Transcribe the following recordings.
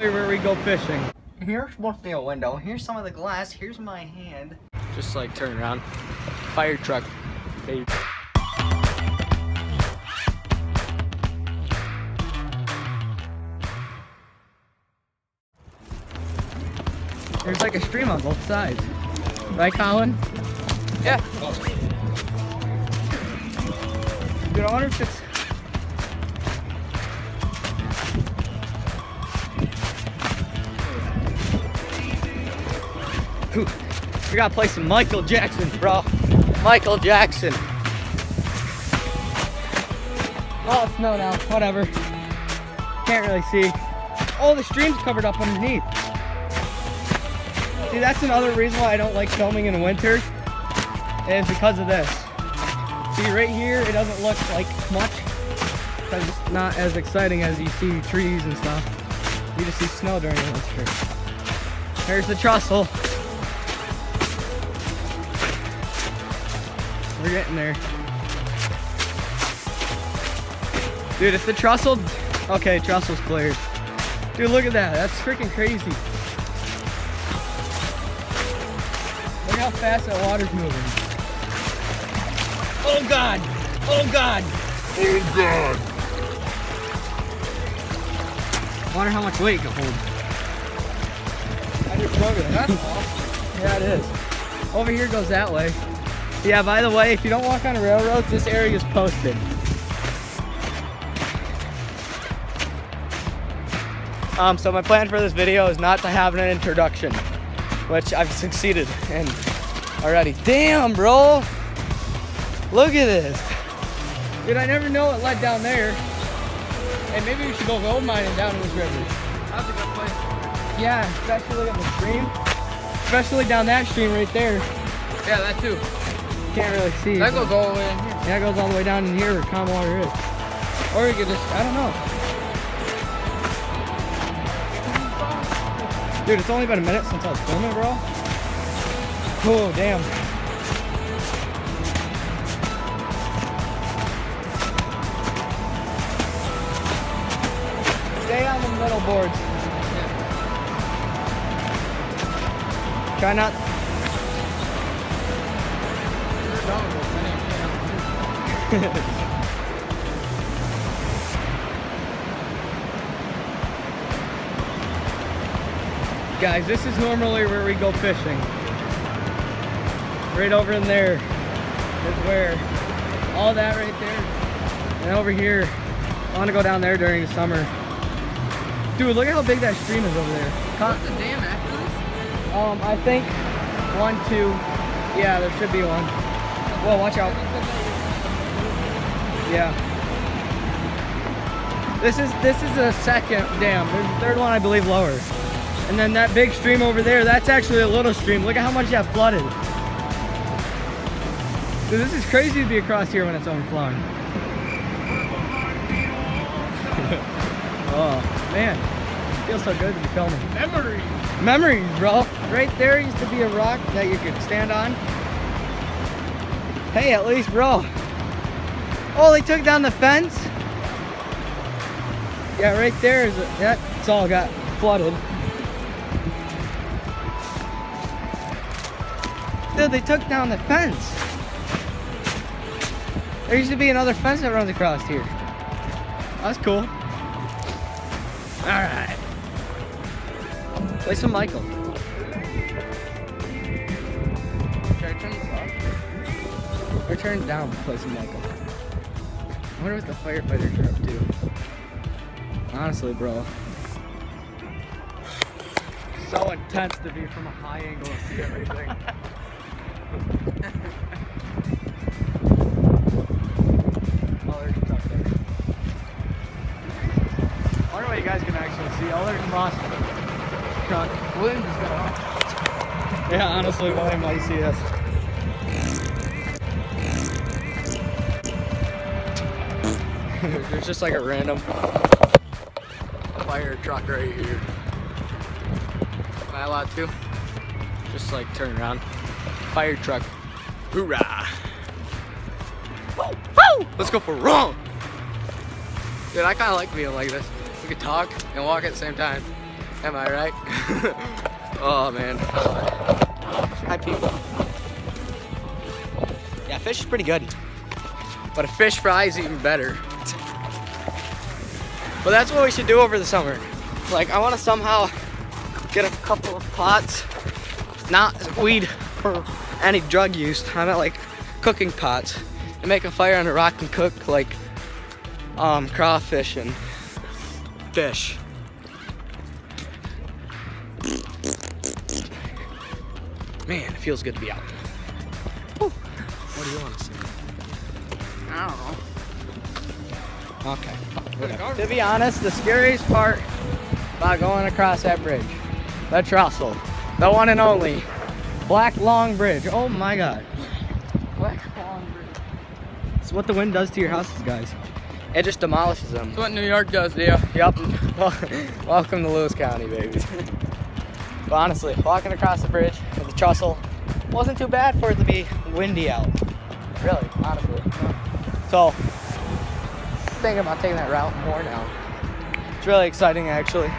Where we go fishing. Here's be a window. Here's some of the glass. Here's my hand. Just like turn around. Fire truck. Baby. There's like a stream on both sides. Right, Colin? Yeah. Oh. Dude, I wonder if it's We gotta play some Michael Jackson, bro. Michael Jackson. Oh, it's snow now. Whatever. Can't really see. Oh, the stream's covered up underneath. See, that's another reason why I don't like filming in the winter. Is because of this. See, right here, it doesn't look like much. Because it's not as exciting as you see trees and stuff. You just see snow during the winter. There's the trestle. We're getting there. Dude, if the trestle, okay, trestle's cleared. Dude, look at that. That's freaking crazy. Look how fast that water's moving. Oh God! Oh God! Oh God! I wonder how much weight it can hold. I just broke it. That's awesome. Yeah, it is. Over here goes that way. Yeah, by the way, if you don't walk on railroads, this area is posted. Um, so my plan for this video is not to have an introduction, which I've succeeded in already. Damn, bro! Look at this. Dude, I never know it led down there. Hey, maybe we should go gold mining down in this river. That's a good place. Yeah, especially on the stream. Especially down that stream right there. Yeah, that too. Can't really see. That goes all the way in here. Yeah, it goes all the way down in here where calm water is. Or you could just, I don't know. Dude, it's only been a minute since I was filming, bro. Oh, damn. Stay on the middle boards. Try not. Guys, this is normally where we go fishing. Right over in there is where all that right there. And over here, I want to go down there during the summer. Dude, look at how big that stream is over there. What's the dam after this? um, I think one, two. Yeah, there should be one. Whoa, watch out. Yeah. This is this is the second dam. There's the third one, I believe, lower. And then that big stream over there, that's actually a little stream. Look at how much that flooded. Dude, this is crazy to be across here when it's overflowing. oh, man. Feels so good to be filming. Memories. Memories, bro. Right there used to be a rock that you could stand on. Hey, at least, bro. Oh, they took down the fence? Yeah, right there is a, that's all got flooded. Dude, they took down the fence. There used to be another fence that runs across here. That's cool. All right. Play some Michael. Or turn it down, play some Michael. I wonder what the firefighters are up to. Honestly, bro. So intense to be from a high angle and see everything. oh, there. I wonder you guys can actually see. Oh. Yeah, honestly, William might see us. There's just like a random fire truck right here. Am I allowed to? Just like turn around. Fire truck. Hoorah! Woo! Woo! Let's go for a run! Dude, I kind of like being like this. We could talk and walk at the same time. Am I right? oh man. Hi people. Yeah, fish is pretty good. But a fish fry is even better. But that's what we should do over the summer. Like I want to somehow get a couple of pots, not weed or any drug use. I meant like cooking pots and make a fire on a rock and cook like um, crawfish and fish. Man, it feels good to be out. Whew. What do you want to say? I don't know. Okay. Whatever. To be honest, the scariest part about going across that bridge, the trestle, the one and only Black Long Bridge. Oh my God. Black Long Bridge. It's what the wind does to your houses, guys. It just demolishes them. That's what New York does, yeah. Yep. Welcome to Lewis County, baby. but honestly, walking across the bridge with the trestle wasn't too bad for it to be windy out. Really, honestly. So, thinking about taking that route more now. It's really exciting, actually.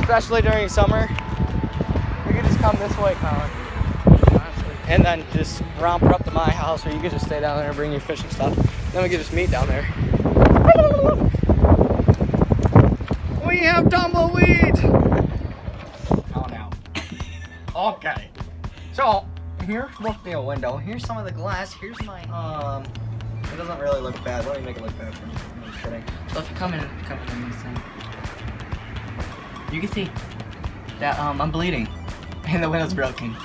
Especially during summer. We could just come this way, Colin. Honestly. And then just romper up to my house, or you could just stay down there and bring your fishing stuff. Then we could just meet down there. We have tumbleweeds! Oh no. okay. So here, look me a window. Here's some of the glass. Here's my um. It doesn't really look bad. Let me make it look better. I'm just kidding. So if you come in, come in this thing, you can see that um, I'm bleeding and the window's broken.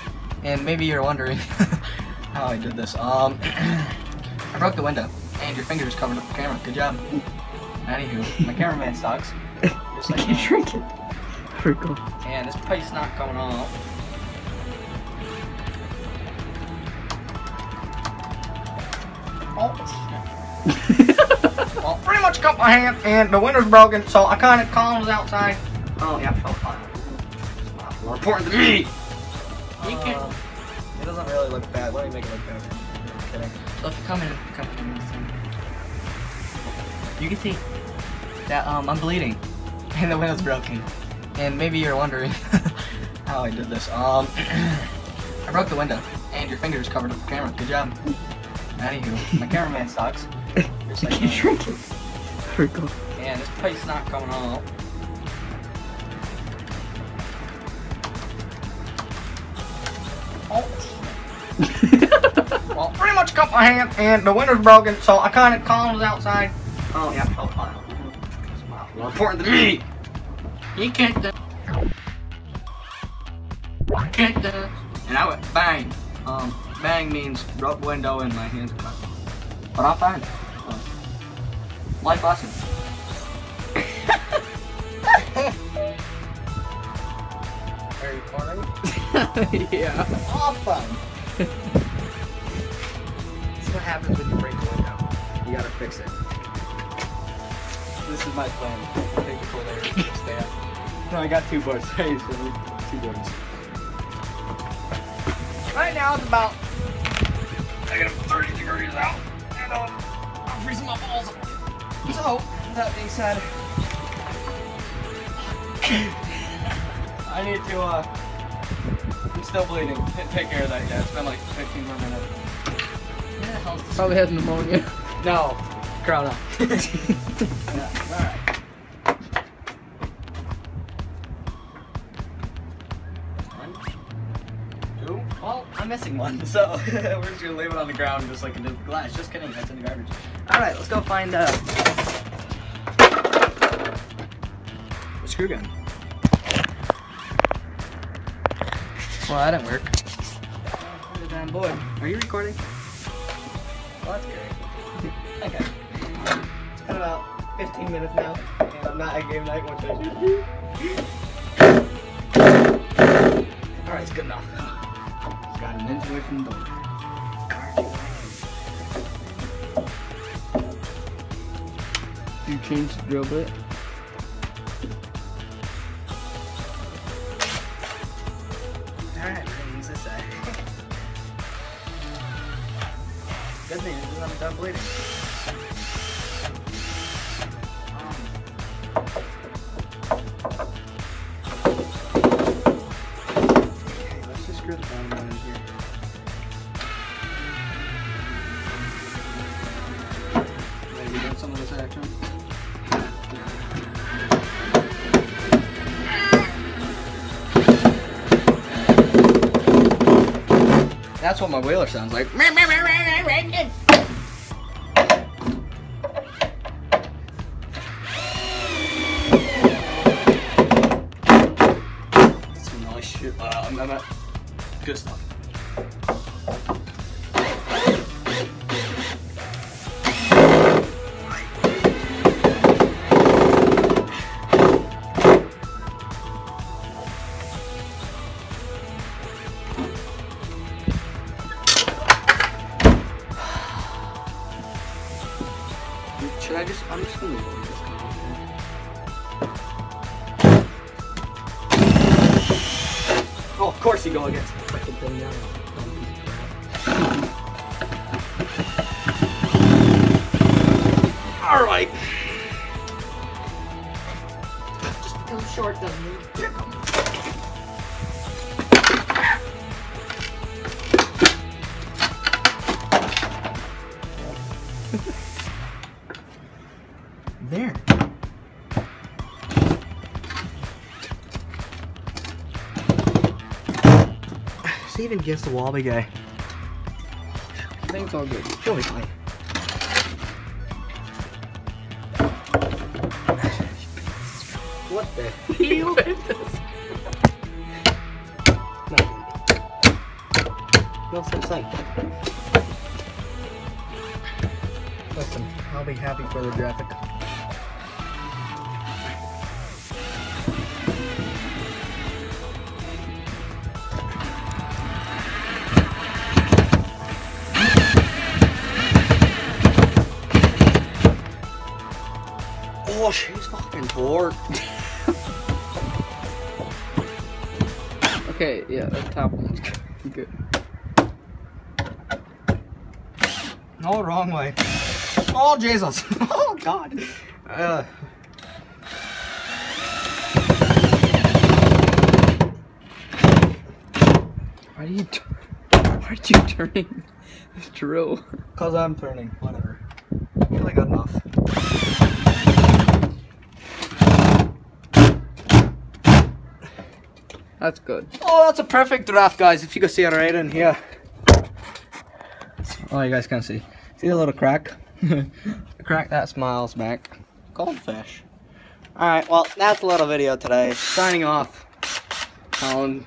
And maybe you're wondering how I did this. Um, I broke the window and your fingers covered up the camera. Good job. Anywho, My cameraman sucks. Just like you drink it. Pretty cool. And this pipe's not coming off. Oh. well, pretty much cut my hand, and the window's broken, so I kind of Colin's outside. Oh, yeah, fell fine. More important than me. You can- Um, it doesn't really look bad. Let me make it look better. I'm kidding. So if you come in, come in this thing, you can see that um, I'm bleeding and the window's broken. And maybe you're wondering how I did this. Um, I broke the window and your fingers covered up the camera. Good job. Anywho, My cameraman sucks. Just like you me. drink it. Pretty cool. And this pipe's not coming off. Oh. well, pretty much cut my hand, and the window's broken, so I kind of Colin's outside. Oh, yeah, fell fine. More important than me. Can't do Can't do And I went bang. Um, bang means broke window and my hands cut. But I'm fine. Life lesson. Are you recording? yeah. Awesome. This is what happens when you break the window. You gotta fix it. This is my plan. Take the full air. Stay up. No, I got two boards. Hey, so two boards. Right now it's about I got 30 degrees out, and um, I'm freezing my balls off. So, that being said, I need to, uh, I'm still bleeding. Take care of that, yeah. It's been like 15 more minutes. Probably has pneumonia. No. Corona. Yeah, well, I'm missing one, so we're just gonna leave it on the ground just like the glass. Just kidding, that's in the garbage. Alright, let's go find, uh, a screw gun. Well, that didn't work. On board. Are you recording? Well, that's great. okay. It's been about 15 minutes now, and I'm not at game night, which I should. Alright, it's good enough. Got an inch away from the door. You changed the drill bit. Alright, use this side. Good news is I'm done bleeding. That's what my whaler sounds like. Some nice shit. Uh, I'm, I'm, good stuff. Short doesn't mean pick 'em. There. See even against the wall, big guy. I think it's all good. He'll be fine. What the hell? No such thing. Listen, I'll be happy for the graphic. Oh, she's fucking bored. Okay, yeah, that top one's good. No, wrong way. Oh, Jesus. Oh, God. Uh, Why are you, why are you turning this drill? Cause I'm turning. Whatever. Really good enough. That's good. Oh, that's a perfect draft, guys. If you can see it right in here. Oh, you guys can't see. See the little crack? the crack that smiles back. Goldfish. Alright, well, that's a little video today. Signing off. Colin